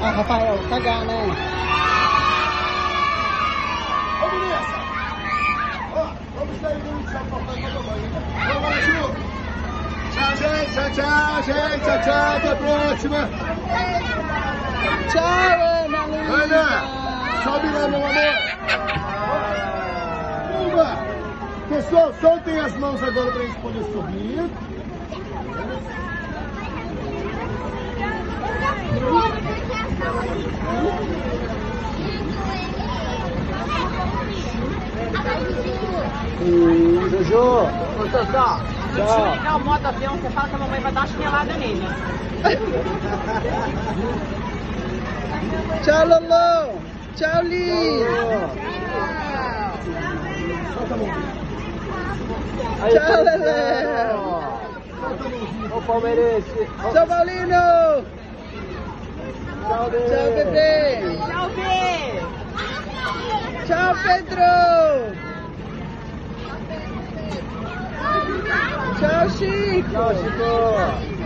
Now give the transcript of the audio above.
Ah, Rafael, cagar, né? Ô, Vanessa! Ó, vamos dar um tchau pra papai e pra. Vamos lá, Ju! Tchau, gente! Tchau, tchau, gente! Tchau, tchau! Até a próxima! Tchau, Ana Luísa! Ana! Sobe lá, meu amor! Uma! Pessoal, soltem as mãos agora pra gente poder subir. Hum, Jojo! Ô, Totó, se Tchau. ligar o modo avião, você fala que a mamãe vai dar uma chinelada nele. Tchau, Lolo! Tchau, Li! Mão. Tchau, Lelé! Ô Palmeirense! Tchau, Paulino! Tchau, Tchau, bebê! Tchau, Fê! Tchau, Pedro! Tchau, Chico! Tchau, Chico!